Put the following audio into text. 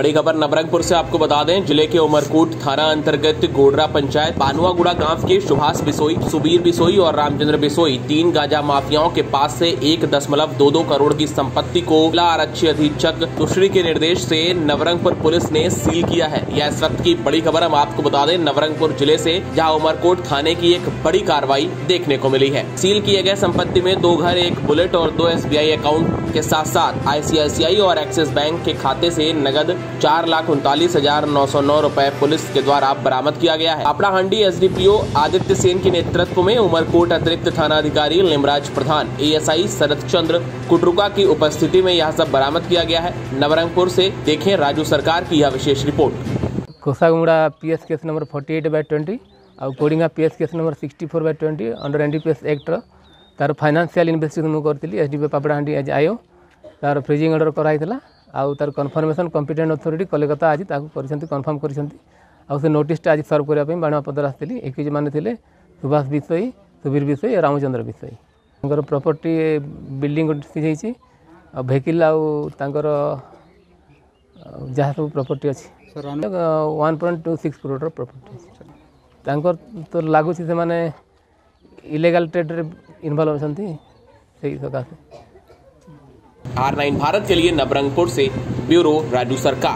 बड़ी खबर नवरंगपुर से आपको बता दें, ज़िले के उमरकोट थाना अंतर्गत गोडरा पंचायत बानुआगुड़ा गाँव के सुभाष बिसोई, सुबीर बिसोई और रामचंद्र बिसोई, तीन गांजा माफियाओं के पास से एक दशमलव दो दो करोड़ की संपत्ति को जिला आरक्षी अधीक्षक तुश्री के निर्देश से नवरंगपुर पुलिस ने सील किया है। यह इस वक्त की बड़ी खबर हम आपको बता दें, नवरंगपुर ज़िले से, जहाँ उमरकोट थाने की एक बड़ी कार्रवाई देखने को मिली है। सील किए गए संपत्ति में दो घर, एक बुलेट और दो एसबीआई अकाउंट के साथ साथ आईसीआईसीआई और एक्सिस बैंक के खाते से नगद चार लाख उनतालीस हज़ार नौ सौ नौ रूपए पुलिस के द्वारा बरामद किया गया है। अपना हंडी एस आदित्य सेन के नेतृत्व में उमरकोट अतिरिक्त थाना अधिकारी लिमराज प्रधान ए एस आई शरद चंद्र कुटरुका की उपस्थिति में यह सब बरामद किया गया है। नवरंगपुर से देखें राजू सरकार की यह विशेष report. Kosaguda P S case number forty eight by twenty और Kodinga P S case number sixty four by twenty under N D P S act तार फाइनान्सीआल इनभेस्टिगेसन मुझे करी एस डी पी पापड़ा हाँ आज आयो। तार फ्रिजिंग अर्डर कराई ଆଉ ତା'ର କନଫର୍ମେସନ୍ କମ୍ପିଟେଣ୍ଟ ଅଥରିଟି କଲିକତା ଆଜି ତାକୁ କରିଛନ୍ତି କନଫର୍ମ କରିଛନ୍ତି ଆଉ ସେ ନୋଟିସ୍ଟା ଆଜି ସର୍ଭ କରିବା ପାଇଁ ବାଣୁଆ ପଦର ଆସିଥିଲି ଏକ୍ୟୁଜ୍ ମାନେ ଥିଲେ ସୁଭାଷ ବିଷୋଇ ସୁବୀର ବିଷୋଇ ରାମଚନ୍ଦ୍ର ବିଷୋଇ ତାଙ୍କର ପ୍ରପର୍ଟି ବିଲ୍ଡିଂ ଗୋଟେ ସିଜ୍ ହେଇଛି ଆଉ ଭେହିକିଲ୍ ଆଉ ତାଙ୍କର ଯାହା ସବୁ ପ୍ରପର୍ଟି ଅଛି one point two six କରୋଡ଼ର property ଅଛି ତାଙ୍କର ତ ଲାଗୁଛି ସେମାନେ ଇଲେଗାଲ ଟ୍ରେଡ଼ରେ ଇନଭଲ୍ଭ ଅଛନ୍ତି ସେଇ ସକାଶେ आर नाइन भारत के लिए नबरंगपुर से ब्यूरो राजू सरकार।